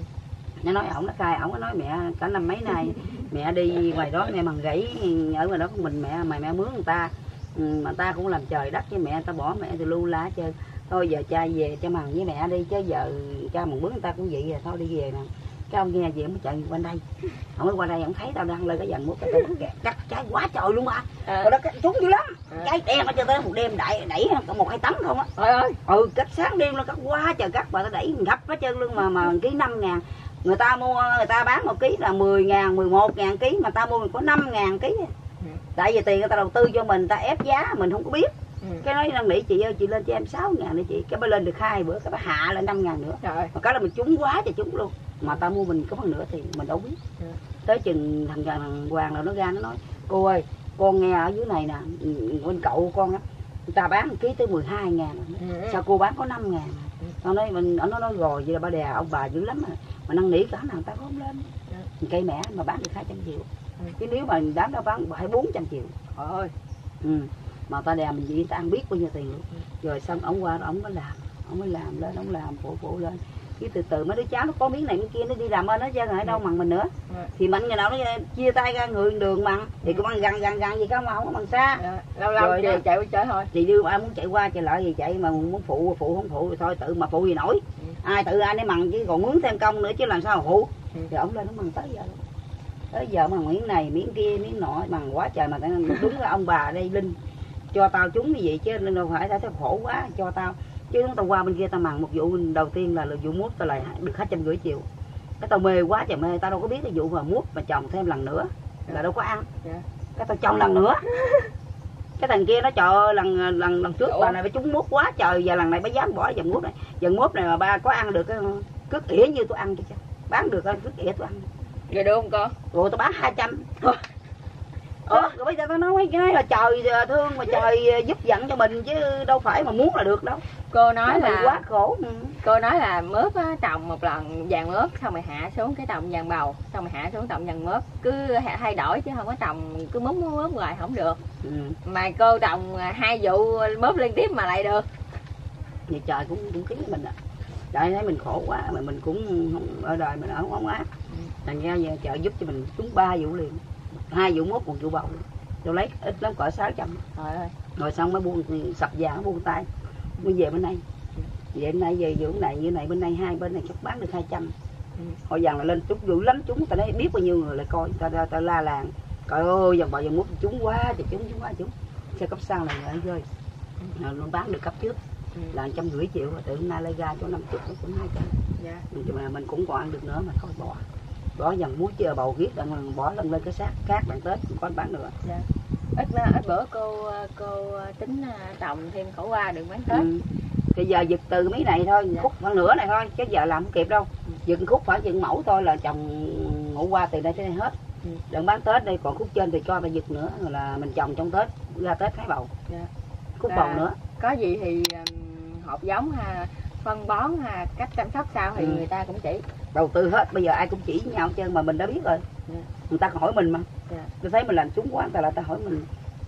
Speaker 1: nó nói ổng nó khai ổng nó nói mẹ cả năm mấy nay mẹ đi ngoài đó mẹ bằng gãy ở ngoài đó của mình mẹ mà mẹ mướn người ta ừ, mà ta cũng làm trời đất với mẹ ta bỏ mẹ từ lu lá chơi thôi giờ cha về cho mằng với mẹ đi chứ giờ cha mằng mướn người ta cũng vậy rồi thôi đi về nè cái ông nghe vậy ông chạy qua đây. Ông mới qua đây ông thấy tao đang lên cái dàn mút cái tao cắt- trái quá trời luôn mà
Speaker 2: à,
Speaker 1: rồi đó cắt trúng dữ lắm. Trái đen ở trên tới một đêm đẩy đẩy một hai tấn không á.
Speaker 2: Trời ơi.
Speaker 1: Ừ cắt sáng đêm nó cắt quá trời cắt mà tao đẩy ngập hết trơn luôn mà mà ký năm ngàn. Người ta mua người ta bán một ký là 10 ngàn 11 ngàn ký mà ta mua có 5 ngàn ký.
Speaker 2: Ừ.
Speaker 1: tại vì tiền người ta đầu tư cho mình ta ép giá mình không có biết.
Speaker 2: Ừ.
Speaker 1: cái nói năn nỉ chị ơi chị lên cho em 6 ngàn đi chị. Cái bà lên được hai bữa cái bà hạ lên 5 ngàn nữa.
Speaker 2: Trời
Speaker 1: mà cái là mình trúng quá trời trúng luôn mà ta mua mình có phần nữa thì mình đâu biết.
Speaker 2: Ừ.
Speaker 1: tới chừng thằng, thằng hoàng nào nó ra nó nói cô ơi con nghe ở dưới này nè bên cậu con á người ta bán ký tới 12 ngàn
Speaker 2: ừ.
Speaker 1: sao cô bán có 5 ngàn
Speaker 2: Ừ.
Speaker 1: tao nói mình nó nói rồi vậy là ba đè ông bà dữ lắm mà mà năn nỉ cả nào ta không lên. Cây mẻ mà bán được 200 triệu. Chứ nếu mà đám đó bán phải 400 triệu.
Speaker 2: Trời ơi.
Speaker 1: Ừ. mà ta đè mình gì ta ăn biết bao nhiêu tiền luôn. Rồi xong ông qua ông mới làm ông mới làm lên ông làm phụ phụ lên cái từ từ mấy đứa cháu nó có miếng này miếng kia nó đi làm ơn nó chứ ở đâu mặn mình nữa.
Speaker 2: Ừ.
Speaker 1: thì mạnh ngày nào nó chia tay ra người đường mặn thì cũng ăn gần gần gần gì không mà không có bằng xa.
Speaker 2: Ờ, lâu lâu
Speaker 1: Rồi đó.
Speaker 2: chạy qua chơi thôi.
Speaker 1: thì đưa ai muốn chạy qua chạy lại gì chạy mà muốn phụ phụ không phụ thì thôi tự mà phụ gì nổi.
Speaker 2: Ừ.
Speaker 1: ai tự ai nấy mặn chứ còn mướn thêm công nữa chứ làm sao phụ.
Speaker 2: Ừ.
Speaker 1: thì ông lên nó mặn tới giờ. Luôn tới giờ mà miếng này miếng kia miếng nọ mặn quá trời mà đúng là ông bà đây linh. Cho tao chúng như vậy chứ nên đâu phải tao khổ quá cho tao chứ tao qua bên kia tao mặn một vụ đầu tiên là, là vụ mút tao lại được hai trăm rưỡi triệu cái tao mê quá trời mê tao đâu có biết cái vụ mà mút mà trồng thêm lần nữa là đâu có ăn.
Speaker 2: Dạ.
Speaker 1: cái tao trồng lần nữa. Cái thằng kia nó trời ơi, lần lần lần trước bà này phải trúng mút quá trời giờ lần này mới dám bỏ dần mút này. Dần mút này mà ba có ăn được cái cước ỉa như tôi ăn chứ bán được cái cước ỉa tôi ăn.
Speaker 2: Rồi được không cô
Speaker 1: rồi tao bán 200 Rồi bây giờ tao nói mấy cái là trời thương mà trời giúp dẫn cho mình chứ đâu phải mà muốn là được đâu.
Speaker 2: Cô nói
Speaker 1: Nói
Speaker 2: là
Speaker 1: quá khổ ừ.
Speaker 2: cô nói là mướp á, trồng một lần vàng mướp xong rồi hạ xuống cái trồng vàng bầu xong rồi hạ xuống trồng vàng mướp cứ hạ- thay đổi chứ không có trồng cứ mướp mướp mướp hoài không được.
Speaker 1: Ừ.
Speaker 2: mà cô trồng hai vụ mướp liên tiếp mà lại được.
Speaker 1: Vậy trời cũng cũng khiến mình à. Trời thấy mình khổ quá mà mình cũng không, ở đời mình ở không ác thành ra giờ chợ giúp cho mình trúng ba vụ liền hai vụ mốt một vụ bầu tôi lấy ít lắm cỡ sáu trăm.
Speaker 2: Trời ơi.
Speaker 1: Rồi xong mới buông sập vàng buông tay. Mới về bên đây về bên đây về vụ này như này bên đây hai bên này chắc bán được 200
Speaker 2: Ừ.
Speaker 1: hồi dần là lên trúng dữ lắm chúng ta nói biết bao nhiêu người lại coi. Ta ta, ta la làng. Trời ơi dần bò dần mút chúng quá thì chúng chúng quá chúng xe cấp sau này ở rơi. Rồi luôn bán được cấp trước.
Speaker 2: Ừ.
Speaker 1: là trăm rưỡi triệu từ hôm nay lấy ra chỗ năm chục cũng hai trăm.
Speaker 2: Dạ.
Speaker 1: Nhưng mà mình cũng còn ăn được nữa mà thôi bỏ bỏ dần muối chờ bầu viết đặng bỏ lần lên cái xác cát đặng tết cũng có bán nữa
Speaker 2: ít ít bữa cô cô tính à, trồng thêm khổ qua được bán tết
Speaker 1: ừ. thì giờ giật từ mấy này thôi
Speaker 2: Dạ.
Speaker 1: khúc khoảng nửa này thôi chứ giờ làm không kịp đâu dừng khúc phải dừng mẫu thôi là trồng ngủ qua từ đây tới đây hết
Speaker 2: Ừ.
Speaker 1: đừng bán tết đây còn khúc trên thì cho ta giật nữa rồi là mình trồng trong tết ra tết thái bầu
Speaker 2: Dạ.
Speaker 1: khúc
Speaker 2: À.
Speaker 1: bầu nữa
Speaker 2: có gì thì hộp giống ha phân bón ha cách chăm sóc sao thì
Speaker 1: Ừ.
Speaker 2: người ta cũng chỉ
Speaker 1: đầu tư hết bây giờ ai cũng chỉ nhau hết trơn mà mình đã biết rồi
Speaker 2: Dạ.
Speaker 1: người ta còn hỏi mình mà
Speaker 2: Dạ.
Speaker 1: tôi thấy mình làm trúng quá người ta là ta hỏi mình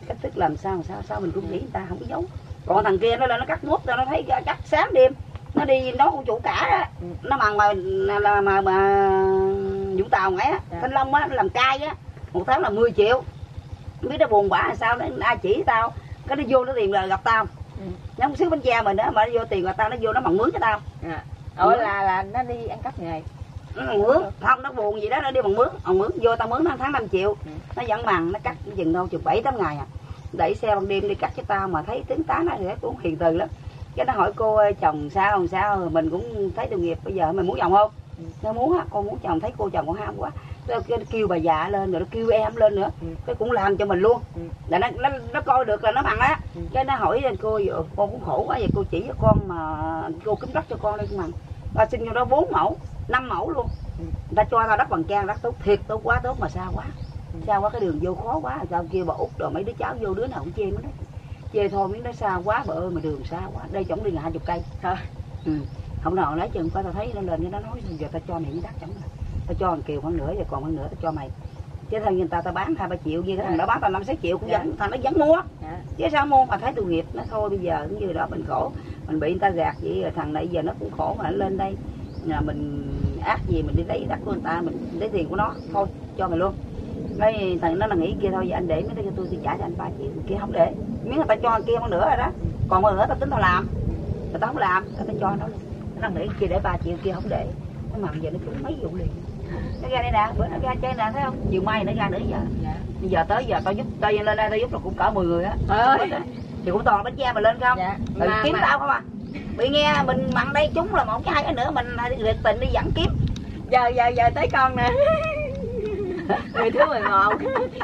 Speaker 1: cách thức làm sao làm sao sao mình cũng chỉ người ta không có giấu còn thằng kia nó là nó cắt nút ra nó thấy chắc sáng đêm nó đi nói con chủ cả
Speaker 2: Ừ.
Speaker 1: nó bằng mà là mà mà vũng tàu á
Speaker 2: Dạ.
Speaker 1: thanh long á nó làm cai á một tháng là 10 triệu không biết nó buồn bã sao nó ai chỉ tao cái nó vô nó tiền là gặp tao. Nó không xíu bánh tre mình á mà nó vô tiền gặp tao nó vô nó bằng mướn cho tao.
Speaker 2: À. ủa là là nó đi ăn cắp nghề
Speaker 1: nó mướn. Không nó buồn gì đó nó đi bằng mướn. Bằng mướn vô tao mướn nó tháng 5 triệu.
Speaker 2: Ừ.
Speaker 1: nó vẫn bằng nó cắt chừng đâu chừng bảy tám ngày à. Đẩy xe ban đêm đi cắt cho tao mà thấy tính tá nó thì cũng hiền từ lắm. Cái nó hỏi cô ơi chồng sao làm sao? Mình cũng thấy tội nghiệp bây giờ mày muốn chồng không?
Speaker 2: Ừ.
Speaker 1: nó muốn á con muốn chồng thấy cô chồng con ham quá Nó kêu, kêu bà già lên rồi nó kêu em lên nữa
Speaker 2: Ừ.
Speaker 1: cái cũng làm cho mình luôn
Speaker 2: Ừ.
Speaker 1: là nó, nó nó coi được là nó bằng á
Speaker 2: Ừ.
Speaker 1: cái nó hỏi cô "Ờ, con cũng khổ quá vậy cô chỉ cho con mà cô kiếm đất cho con đây bằng ta xin cho nó bốn mẫu năm mẫu luôn
Speaker 2: Ừ.
Speaker 1: người ta cho tao đất bằng trang đất tốt thiệt tốt quá tốt mà xa quá
Speaker 2: Ừ.
Speaker 1: xa quá cái đường vô khó quá sao kia bà út rồi mấy đứa cháu vô đứa nào cũng chê nó chê thôi miếng nó xa quá bà ơi mà đường xa quá đây chẳng đi hai chục cây
Speaker 2: Thôi.
Speaker 1: ừ. không nào lấy chừng coi tao thấy nó lên cái nó nói giờ tao cho mày miếng đất chẳng rồi tao cho thằng kiều khoảng nửa giờ còn khoảng nửa tao cho mày. Chứ thằng người ta tao bán hai ba triệu như cái thằng đó bán tao năm sáu triệu cũng
Speaker 2: Dạ.
Speaker 1: vẫn thằng nó vẫn mua.
Speaker 2: Dạ.
Speaker 1: chứ sao mua? Mà thấy tội nghiệp nó thôi bây giờ cũng như đó mình khổ. Mình bị người ta gạt vậy rồi thằng này giờ nó cũng khổ mà nó lên đây. Là mình ác gì mình đi lấy đất của người ta mình lấy tiền của nó thôi cho mày luôn. Cái thằng nó là nghĩ kia thôi giờ anh để mấy cái cho tôi tôi trả cho anh ba triệu. Kia không để. Miếng người ta cho kia con nữa rồi đó. Còn một nữa tao tính tao làm. Người ta không làm tao tao cho nó luôn. Nó nghĩ kia để ba triệu kia không để. Nó mà giờ nó trúng mấy vụ liền nó ra đây nè bữa nó ra chơi nè thấy không? Chiều mai nó ra nữa giờ.
Speaker 2: Dạ.
Speaker 1: bây giờ tới giờ tao giúp tao lên đây tao giúp là cũng cỡ 10 người á. Thì cũng toàn bánh tre mà lên không?
Speaker 2: Dạ.
Speaker 1: ừ,
Speaker 2: Mà-
Speaker 1: kiếm
Speaker 2: mà-
Speaker 1: tao không à? Bị nghe mình mặn đây chúng là một cái hai cái nữa mình liệt tình đi dẫn kiếm.
Speaker 2: Giờ giờ giờ tới con nè. Người thứ 11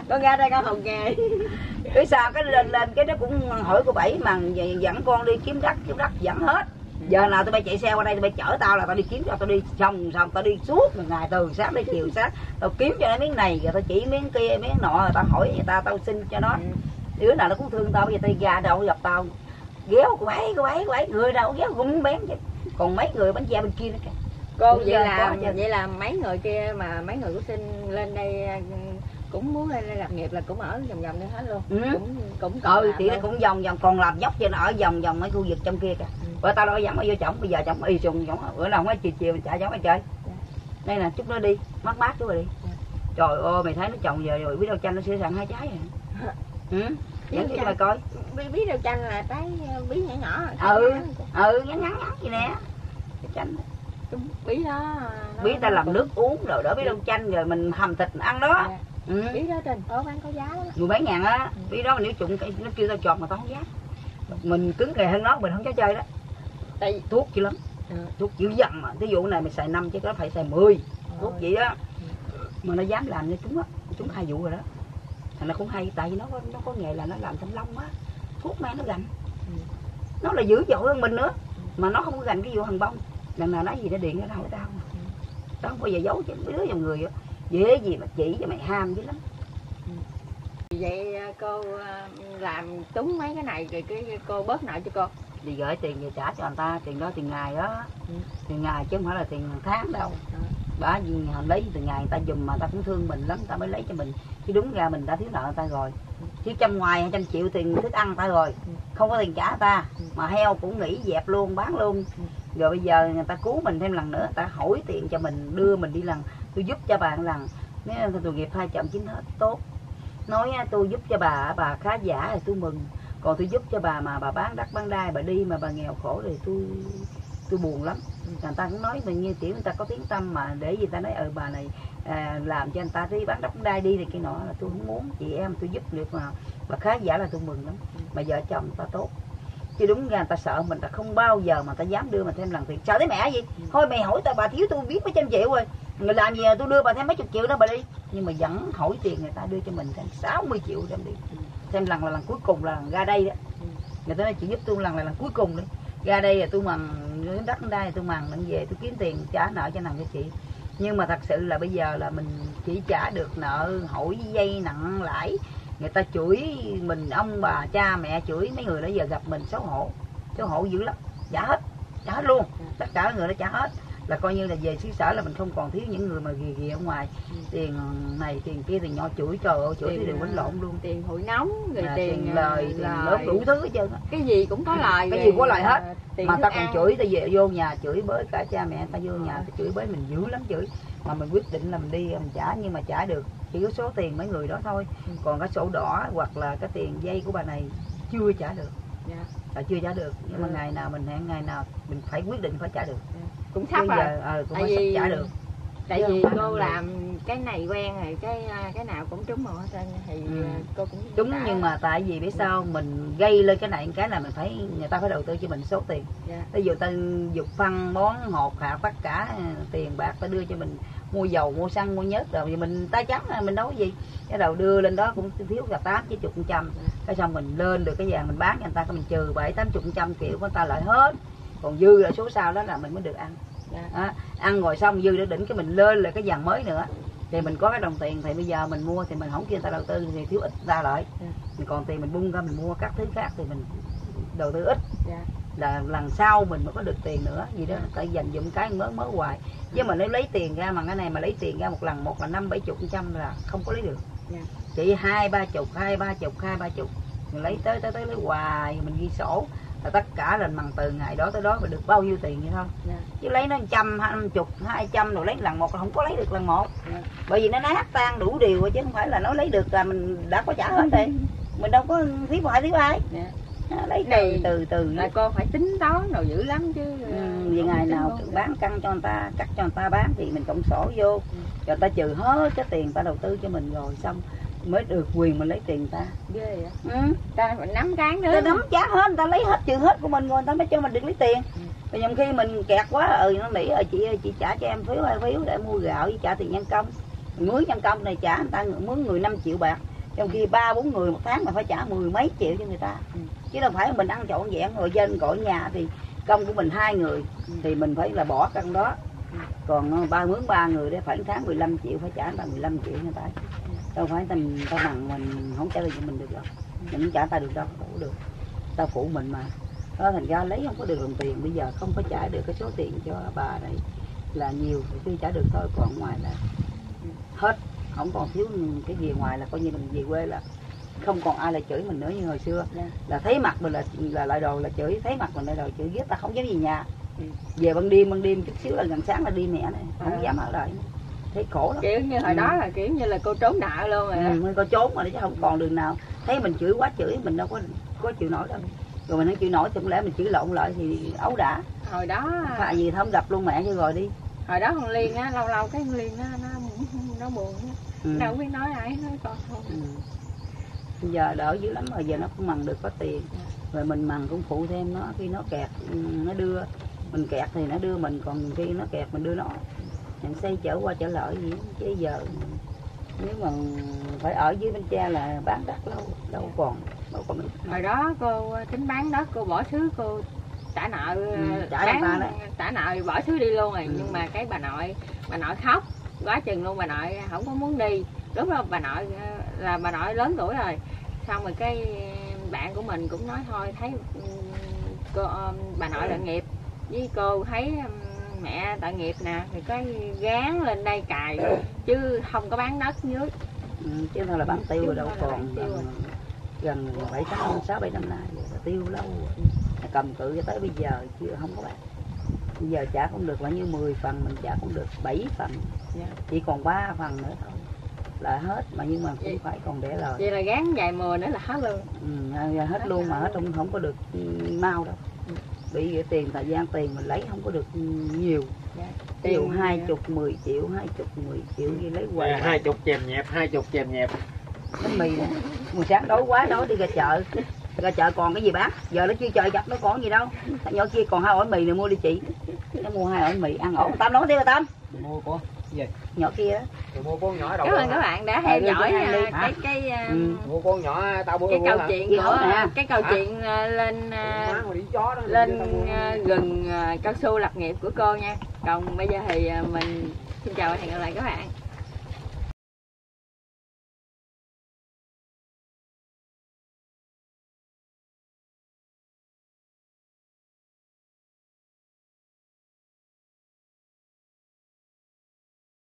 Speaker 2: con ra đây con học nghề.
Speaker 1: Cái sao? Cái lên lên cái nó cũng hỏi cô bảy mà dẫn con đi kiếm đất kiếm đất dẫn hết giờ nào tụi bay chạy xe qua đây tụi bay chở tao là tao đi kiếm cho tao đi xong xong tao đi suốt một ngày từ sáng đến chiều sáng tao kiếm cho nó miếng này rồi tao chỉ miếng kia miếng nọ rồi tao hỏi người ta tao xin cho nó. Đứa nào nó cũng thương tao bây giờ tao ra đâu gặp tao. Ghéo cô bảy cô bảy cô bảy người đâu ghéo cũng bén chứ. Còn mấy người bánh xe bên kia nữa kìa.
Speaker 2: Cô vậy là vậy là mấy người kia mà mấy người của sinh lên đây ừ, cũng muốn lên đây lập nghiệp là cũng ở vòng vòng đây hết luôn
Speaker 1: Ừ.
Speaker 2: cũng cũng
Speaker 1: ừ
Speaker 2: làm
Speaker 1: nó
Speaker 2: luôn.
Speaker 1: cũng vòng vòng còn làm dốc trên ở vòng vòng mấy khu vực trong kia kìa
Speaker 2: Ừ.
Speaker 1: bữa tao đâu dẫn mà vô chồng bây giờ chồng y sùng chồng bữa nào mới chiều chiều mình chạy giống mày chơi
Speaker 2: Dạ.
Speaker 1: đây nè chút nó đi mát mát chú rồi đi
Speaker 2: Dạ.
Speaker 1: trời ơi mày thấy nó trồng giờ rồi biết đâu chanh nó sẽ sẵn hai trái rồi ừ dẫn cho mày coi
Speaker 2: bí, bí đào chanh là trái bí nhỏ nhỏ
Speaker 1: Ừ. ừ ngắn ngắn ngắn gì nè cái chanh
Speaker 2: bí đó
Speaker 1: biết ta làm nước uống rồi đỡ biết đâu chanh rồi mình hầm thịt ăn đó
Speaker 2: Dạ.
Speaker 1: Ừ.
Speaker 2: Bí đó trên. Phố bán có giá lắm
Speaker 1: mười mấy ngàn á.
Speaker 2: Ừ.
Speaker 1: biết đó mà nếu trụng cái nó kêu tao chọn mà tao không dám. Mình cứng nghề hơn nó mình không cho chơi đó.
Speaker 2: Tại
Speaker 1: thuốc dữ lắm.
Speaker 2: Ừ.
Speaker 1: thuốc dữ dằn mà. Ví dụ này mày xài năm chứ có phải xài 10 thuốc
Speaker 2: Rồi.
Speaker 1: vậy đó. Mà nó dám làm như chúng á. Chúng hai vụ rồi đó. Thằng nó cũng hay tại vì nó có nó có nghề là nó làm thanh long á. Thuốc men nó gành
Speaker 2: Ừ.
Speaker 1: nó là dữ dội hơn mình nữa. Mà nó không có gành cái vụ hàng bông. Lần nào nói gì nó điện nó hỏi tao. Mà. tao không bao giờ giấu chứ. Mấy đứa dòng người á dễ gì mà chỉ cho mày ham dữ lắm
Speaker 2: vậy à, cô à, làm túng mấy cái này rồi cái cô bớt nợ cho cô
Speaker 1: thì gửi tiền về trả cho người ta tiền đó tiền ngày đó
Speaker 2: Ừ.
Speaker 1: tiền ngày chứ không phải là tiền tháng đâu
Speaker 2: Ừ.
Speaker 1: bà vì họ lấy từ ngày người ta dùng mà người ta cũng thương mình lắm người ta mới lấy cho mình chứ đúng ra mình đã thiếu nợ người ta rồi chứ trăm ngoài hai trăm triệu tiền thức ăn ta rồi
Speaker 2: Ừ.
Speaker 1: không có tiền trả ta
Speaker 2: Ừ.
Speaker 1: mà heo cũng nghỉ dẹp luôn bán luôn
Speaker 2: Ừ.
Speaker 1: rồi bây giờ người ta cứu mình thêm lần nữa người ta hỏi tiền cho mình đưa mình đi lần tôi giúp cho bạn lần nếu tôi nghiệp hai chồng chính hết tốt. Nói á, tôi giúp cho bà bà khá giả thì tôi mừng. Còn tôi giúp cho bà mà bà bán đất bán đai bà đi mà bà nghèo khổ thì tôi tôi buồn lắm. Người ta cũng nói mình như tiểu người ta có tiếng tâm mà để gì ta nói ừ bà này à, làm cho người ta đi bán đất bán đai đi thì cái nọ. Là tôi không muốn chị em tôi giúp được mà bà khá giả là tôi mừng lắm. Mà vợ chồng ta tốt. Chứ đúng ra người ta sợ mình ta không bao giờ mà ta dám đưa mà thêm lần tiền sợ tới mẹ gì thôi mày hỏi tao bà thiếu tôi biết mấy trăm triệu rồi người làm gì à? tôi đưa bà thêm mấy chục triệu đó bà đi. Nhưng mà vẫn hỏi tiền người ta, đưa cho mình thêm 60 triệu đem đi. Thêm lần là lần cuối cùng là lần ra đây đó. Người ta nói chị giúp tôi lần là lần cuối cùng đi. Ra đây là tôi mần đất đây tôi mần mình về tôi kiếm tiền, trả nợ cho nàng cho chị. Nhưng mà thật sự là bây giờ là mình chỉ trả được nợ, hỏi dây nặng lãi. Người ta chửi mình, ông bà, cha, mẹ chửi, mấy người đó giờ gặp mình xấu hổ. Xấu hổ dữ lắm. Trả hết trả hết luôn. Tất cả người đó trả hết là coi như là về xứ sở là mình không còn thiếu những người mà ghì ghì ở ngoài tiền này tiền kia tiền nhỏ chửi trời ơi chửi thì đều quánh lộn luôn
Speaker 2: tiền hụi nóng rồi
Speaker 1: à,
Speaker 2: tiền,
Speaker 1: tiền
Speaker 2: à,
Speaker 1: lời tiền lớn đủ thứ hết trơn
Speaker 2: cái gì cũng có lời
Speaker 1: Cái gì có lời hết.
Speaker 2: à, tiền
Speaker 1: mà ta còn
Speaker 2: ăn.
Speaker 1: chửi ta về vô nhà chửi bới cả cha mẹ ta vô nhà ta chửi bới mình dữ lắm chửi mà mình quyết định là mình đi mình trả nhưng mà trả được chỉ có số tiền mấy người đó thôi
Speaker 2: Ừ.
Speaker 1: còn cái sổ đỏ hoặc là cái tiền dây của bà này chưa trả được
Speaker 2: Dạ.
Speaker 1: là chưa trả được nhưng mà
Speaker 2: Ừ.
Speaker 1: ngày nào mình hẹn ngày nào mình phải quyết định phải trả được
Speaker 2: cũng sắp rồi
Speaker 1: giờ ờ, cũng
Speaker 2: Tại vì-
Speaker 1: trả được.
Speaker 2: tại
Speaker 1: Chứ
Speaker 2: vì cô
Speaker 1: là-
Speaker 2: làm cái này quen rồi cái à, cái nào cũng trúng rồi hết trơn thì
Speaker 1: Ừ.
Speaker 2: à, cô cũng
Speaker 1: đúng
Speaker 2: trả.
Speaker 1: nhưng mà tại vì biết sao mình gây lên cái này cái là mình phải người ta phải đầu tư cho mình số tiền.
Speaker 2: Dạ.
Speaker 1: ví dụ ta dục phân món hột hạ tất cả ờ, tiền bạc ta đưa cho mình mua dầu mua xăng mua nhớt rồi thì mình tay trắng mình có gì. Cái đầu đưa lên đó cũng thiếu cả tám chín chục trăm. Cái xong mình lên được cái vàng mình bán cho người ta cái mình trừ bảy tám chục trăm kiểu của người ta lại hết. Còn dư là số sau đó là mình mới được ăn
Speaker 2: Dạ.
Speaker 1: đó. ăn rồi xong dư để đỉnh cái mình lên lại cái vàng mới nữa thì mình có cái đồng tiền thì bây giờ mình mua thì mình không người ta đầu tư thì thiếu ít ra lại
Speaker 2: Ừ.
Speaker 1: mình còn tiền mình bung ra mình mua các thứ khác thì mình đầu tư ít
Speaker 2: Dạ.
Speaker 1: là lần sau mình mới có được tiền nữa gì đó phải dành dụng cái mới mới hoài chứ mà nếu lấy tiền ra mà cái này mà lấy tiền ra một lần một là năm bảy chục trăm là không có lấy được
Speaker 2: Dạ.
Speaker 1: chỉ hai ba chục hai ba chục hai ba chục mình lấy tới tới tới lấy hoài mình ghi sổ là tất cả là bằng từ ngày đó tới đó mình được bao nhiêu tiền vậy thôi
Speaker 2: Dạ.
Speaker 1: chứ lấy nó trăm hai chục hai trăm rồi lấy lần một là không có lấy được lần một
Speaker 2: Dạ.
Speaker 1: bởi vì nó nát tan đủ điều rồi chứ không phải là nó lấy được là mình đã có trả hết rồi mình đâu có thiếu ai thiếu ai
Speaker 2: Dạ.
Speaker 1: Nó lấy từ
Speaker 2: Này
Speaker 1: từ từ
Speaker 2: là cô phải tính toán đồ dữ lắm chứ
Speaker 1: Ừ,
Speaker 2: à,
Speaker 1: vì ngày nào bán căn cho người ta cắt cho người ta bán thì mình cộng sổ vô
Speaker 2: Ừ.
Speaker 1: rồi ta trừ hết cái tiền ta đầu tư cho mình rồi xong mới được quyền mình lấy tiền ta
Speaker 2: ghê vậy
Speaker 1: ừ.
Speaker 2: ta phải nắm cán nữa
Speaker 1: ta nắm trả hết người ta lấy hết trừ hết của mình rồi người ta mới cho mình được lấy tiền
Speaker 2: Ừ.
Speaker 1: rồi nhiều khi mình kẹt quá ừ nó nghĩ chị ơi, chị trả cho em phiếu hai phiếu để mua gạo với trả tiền nhân công mướn nhân công này trả người ta mướn người 5 triệu bạc trong khi ba bốn người một tháng mà phải trả mười mấy triệu cho người ta
Speaker 2: Ừ.
Speaker 1: chứ đâu phải mình ăn trọn vẹn rồi dân gọi nhà thì công của mình hai người
Speaker 2: Ừ.
Speaker 1: thì mình phải là bỏ căn đó
Speaker 2: Ừ.
Speaker 1: còn ờ, ba mướn ba người để phải tháng 15 triệu phải trả người ta 15 triệu người ta đâu phải ta ta bằng mình không trả được cho mình được đâu. Mình không trả ta được đâu đâu được. Ta phụ mình mà. Đó thành ra lấy không có được đồng tiền bây giờ không có trả được cái số tiền cho bà này là nhiều thì khi trả được thôi. Còn ngoài là hết không còn thiếu cái gì ngoài là coi như mình về quê là không còn ai là chửi mình nữa như hồi xưa.
Speaker 2: Dạ.
Speaker 1: là thấy mặt mình là là lại đồ là chửi thấy mặt mình lại đồ chửi ghét ta không dám gì nhà.
Speaker 2: Ừ.
Speaker 1: về ban đêm ban đêm chút xíu là gần sáng là đi mẹ này không
Speaker 2: À.
Speaker 1: dám ở lại thấy khổ lắm.
Speaker 2: Kiểu như hồi
Speaker 1: Ừ.
Speaker 2: đó là kiểu như là cô trốn nợ luôn rồi
Speaker 1: ừ, có trốn mà chứ không còn đường nào. Thấy mình chửi quá chửi mình đâu có có chịu nổi đâu. Rồi mình không chịu nổi thì không lẽ mình chửi lộn lại thì ấu đã
Speaker 2: hồi đó
Speaker 1: phải gì không đập luôn mẹ cho rồi đi.
Speaker 2: Hồi đó con liên á lâu lâu cái con liên nó nó nó buồn á.
Speaker 1: ừ.
Speaker 2: đâu biết nói ai nói con không.
Speaker 1: Ừ. Bây giờ đỡ dữ lắm rồi giờ nó cũng mần được có tiền. Rồi mình mần cũng phụ thêm nó khi nó kẹt ừ, nó đưa. Mình kẹt thì nó đưa mình còn khi nó kẹt mình đưa nó nhận xây chở qua chở lại gì chứ giờ nếu mà phải ở dưới bên cha là bán đất lâu đâu còn đâu còn được.
Speaker 2: hồi đó cô tính bán đất cô bỏ xứ cô trả nợ
Speaker 1: Ừ, trả đấy.
Speaker 2: trả nợ bỏ xứ đi luôn rồi
Speaker 1: Ừ.
Speaker 2: nhưng mà cái bà nội bà nội khóc quá chừng luôn bà nội không có muốn đi lúc đó bà nội là bà nội lớn tuổi rồi xong rồi cái bạn của mình cũng nói thôi thấy ừ, cô ờ, bà nội tội nghiệp với cô thấy ừ, mẹ tội nghiệp nè thì có gán lên đây cài chứ không có bán đất dưới.
Speaker 1: Ừ, chứ thôi là bán tiêu rồi đâu còn
Speaker 2: bán tiêu rồi.
Speaker 1: gần bảy tám sáu bảy năm nay là tiêu lâu rồi. Cầm cự cho tới bây giờ chưa không có bán. Bây giờ trả cũng được bao nhiêu 10 phần mình trả cũng được 7 phần.
Speaker 2: Dạ.
Speaker 1: chỉ còn 3 phần nữa thôi là hết. Mà nhưng mà cũng
Speaker 2: Vậy-
Speaker 1: phải còn để lời.
Speaker 2: vậy là gán vài mùa nữa là hết luôn.
Speaker 1: Ừ, hết luôn mà hết không không có được ừ, mau đâu. Bị cái tiền thời gian tiền mình lấy không có được nhiều.
Speaker 2: Dạ.
Speaker 1: ví dụ
Speaker 2: Tiền-
Speaker 1: hai chục mười triệu hai chục mười triệu gì lấy quầy
Speaker 3: Nè, hai chục chèm nhẹp hai chục chèm nhẹp.
Speaker 1: Bánh mì nè buổi sáng đói quá đói đi ra chợ. Ra chợ còn cái gì bán giờ nó chưa chợ chặt nó còn gì đâu. Thằng nhỏ kia còn hai ổi mì này mua đi chị. Nó mua hai ổi mì ăn ổn tâm nói tiếp tâm.
Speaker 3: Mua của gì?
Speaker 1: Nhỏ kia.
Speaker 3: Rồi mua con nhỏ đầu
Speaker 2: cảm ơn các bạn đã theo
Speaker 1: đưa cho
Speaker 2: dõi à, cái cái à,
Speaker 1: Ừ.
Speaker 3: mua con nhỏ tao mua
Speaker 2: cái câu chuyện của cái câu chuyện à, lên à,
Speaker 3: đó
Speaker 2: lên à, gừng à, cao su lập nghiệp của cô nha. Còn bây giờ thì à, mình xin chào và hẹn gặp lại các bạn